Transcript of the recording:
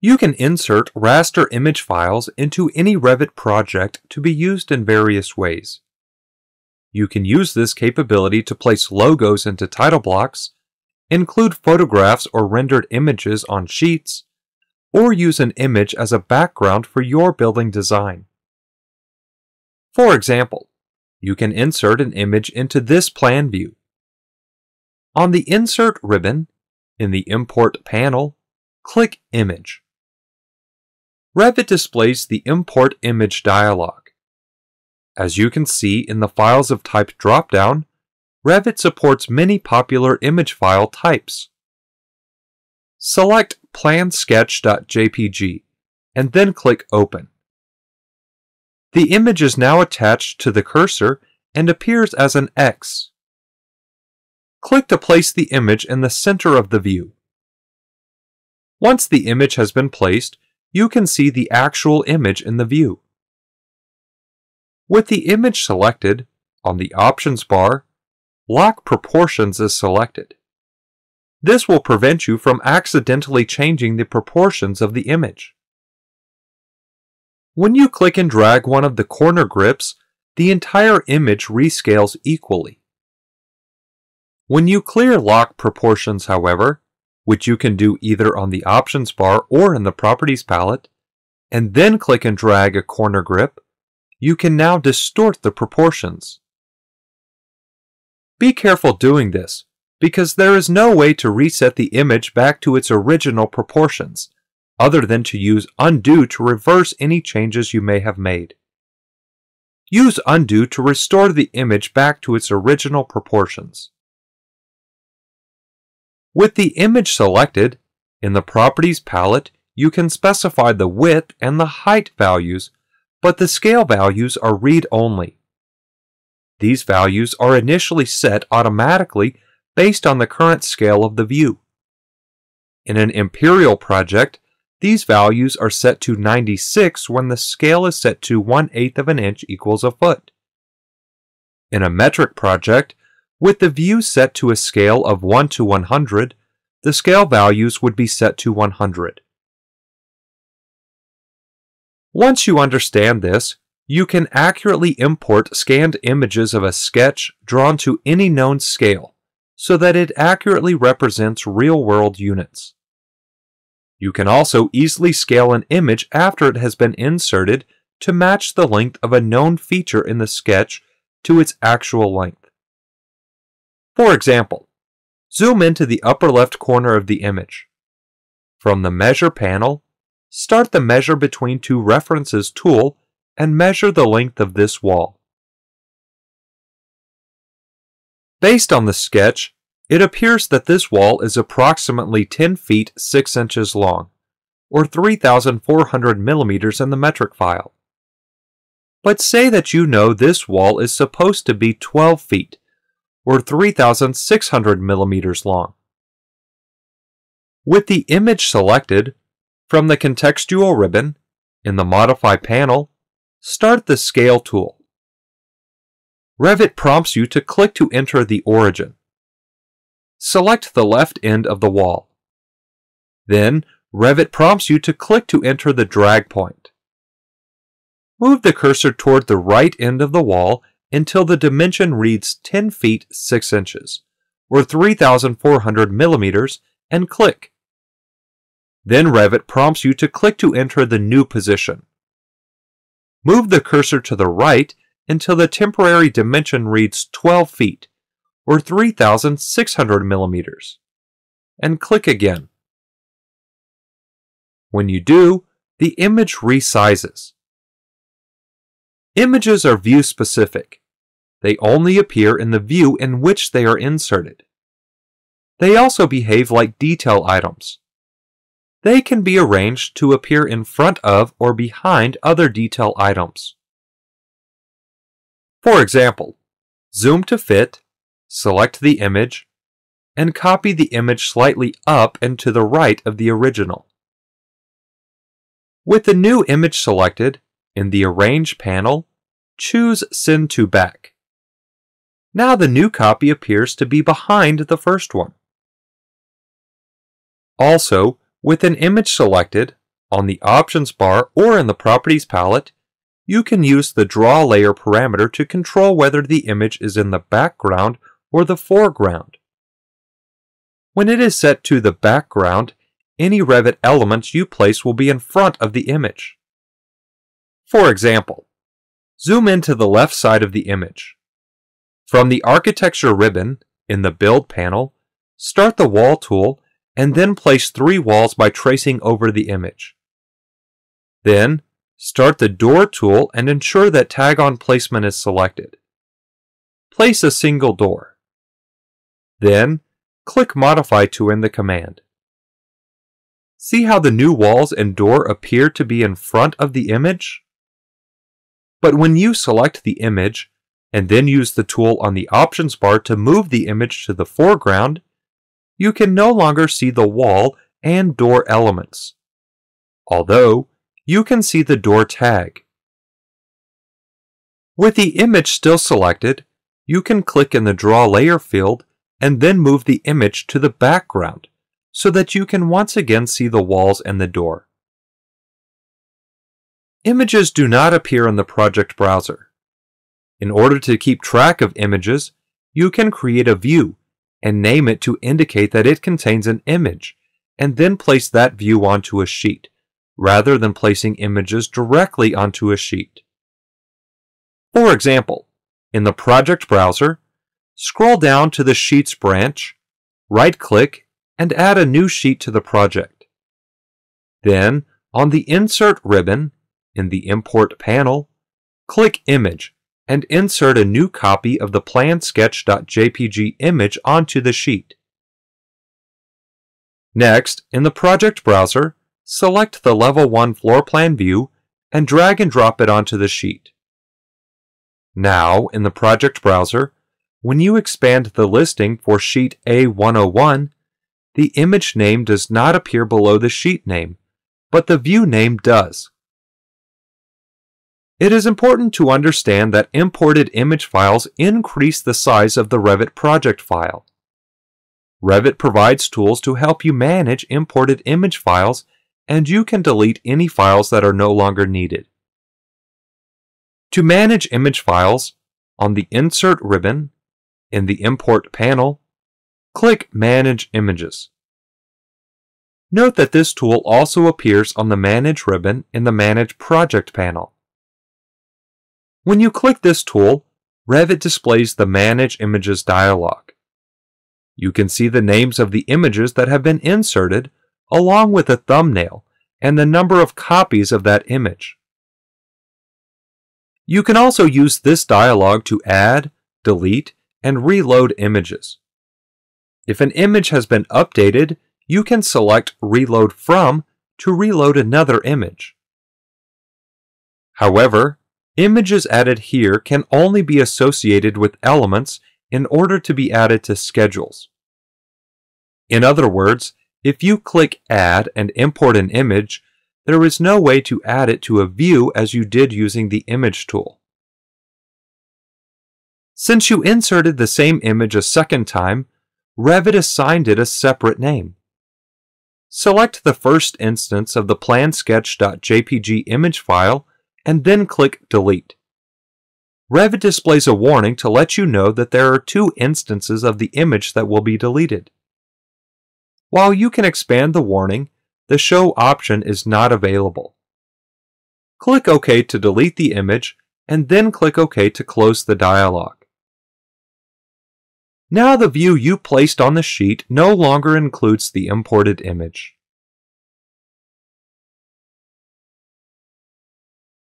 You can insert raster image files into any Revit project to be used in various ways. You can use this capability to place logos into title blocks, include photographs or rendered images on sheets, or use an image as a background for your building design. For example, you can insert an image into this plan view. On the Insert ribbon, in the Import panel, click Image. Revit displays the Import Image dialog. As you can see in the Files of Type dropdown, Revit supports many popular image file types. Select PlanSketch.jpg and then click Open. The image is now attached to the cursor and appears as an X. Click to place the image in the center of the view. Once the image has been placed, you can see the actual image in the view. With the image selected, on the Options bar, Lock Proportions is selected. This will prevent you from accidentally changing the proportions of the image. When you click and drag one of the corner grips, the entire image rescales equally. When you clear lock proportions, however, which you can do either on the options bar or in the properties palette, and then click and drag a corner grip, you can now distort the proportions. Be careful doing this, because there is no way to reset the image back to its original proportions, other than to use Undo to reverse any changes you may have made. Use Undo to restore the image back to its original proportions. With the image selected, in the Properties palette, you can specify the width and the height values, but the scale values are read-only. These values are initially set automatically based on the current scale of the view. In an imperial project, these values are set to 96 when the scale is set to 1 8 of an inch equals a foot. In a metric project, with the view set to a scale of 1 to 100, the scale values would be set to 100. Once you understand this, you can accurately import scanned images of a sketch drawn to any known scale so that it accurately represents real-world units. You can also easily scale an image after it has been inserted to match the length of a known feature in the sketch to its actual length. For example, zoom into the upper left corner of the image. From the Measure panel, start the Measure Between Two References tool and measure the length of this wall. Based on the sketch, it appears that this wall is approximately 10 feet 6 inches long, or 3,400 millimeters in the metric file. But say that you know this wall is supposed to be 12 feet, or 3,600 millimeters long. With the image selected, from the contextual ribbon, in the Modify panel, start the Scale tool. Revit prompts you to click to enter the origin. Select the left end of the wall. Then, Revit prompts you to click to enter the drag point. Move the cursor toward the right end of the wall until the dimension reads 10 feet 6 inches, or 3,400 millimeters, and click. Then Revit prompts you to click to enter the new position. Move the cursor to the right until the temporary dimension reads 12 feet, or 3,600 millimeters, and click again. When you do, the image resizes. Images are view specific. They only appear in the view in which they are inserted. They also behave like detail items. They can be arranged to appear in front of or behind other detail items. For example, zoom to fit, select the image, and copy the image slightly up and to the right of the original. With the new image selected, in the Arrange panel, choose Send to Back. Now the new copy appears to be behind the first one. Also, with an image selected, on the Options bar or in the Properties palette, you can use the Draw Layer parameter to control whether the image is in the background or the foreground. When it is set to the background, any Revit elements you place will be in front of the image. For example, zoom into the left side of the image. From the Architecture ribbon, in the Build panel, start the Wall tool and then place three walls by tracing over the image. Then, start the Door tool and ensure that Tag on Placement is selected. Place a single door. Then, click Modify to end the command. See how the new walls and door appear to be in front of the image? But when you select the image, and then use the tool on the Options bar to move the image to the foreground, you can no longer see the wall and door elements. Although, you can see the door tag. With the image still selected, you can click in the Draw Layer field and then move the image to the background so that you can once again see the walls and the door. Images do not appear in the project browser. In order to keep track of images, you can create a view and name it to indicate that it contains an image, and then place that view onto a sheet, rather than placing images directly onto a sheet. For example, in the project browser, scroll down to the Sheets branch, right-click, and add a new sheet to the project. Then, on the Insert ribbon, in the Import panel, click Image and insert a new copy of the PlanSketch.jpg image onto the sheet. Next, in the project browser, select the Level 1 floor plan view and drag and drop it onto the sheet. Now, in the project browser, when you expand the listing for sheet A101, the image name does not appear below the sheet name, but the view name does. It is important to understand that imported image files increase the size of the Revit project file. Revit provides tools to help you manage imported image files, and you can delete any files that are no longer needed. To manage image files, on the Insert ribbon, in the Import panel, click Manage Images. Note that this tool also appears on the Manage ribbon in the Manage Project panel. When you click this tool, Revit displays the Manage Images dialog. You can see the names of the images that have been inserted, along with a thumbnail and the number of copies of that image. You can also use this dialog to add, delete, and reload images. If an image has been updated, you can select Reload From to reload another image. However, Images added here can only be associated with elements in order to be added to schedules. In other words, if you click Add and import an image, there is no way to add it to a view as you did using the Image tool. Since you inserted the same image a second time, Revit assigned it a separate name. Select the first instance of the PlanSketch.jpg image file and then click Delete. Revit displays a warning to let you know that there are two instances of the image that will be deleted. While you can expand the warning, the Show option is not available. Click OK to delete the image, and then click OK to close the dialog. Now the view you placed on the sheet no longer includes the imported image.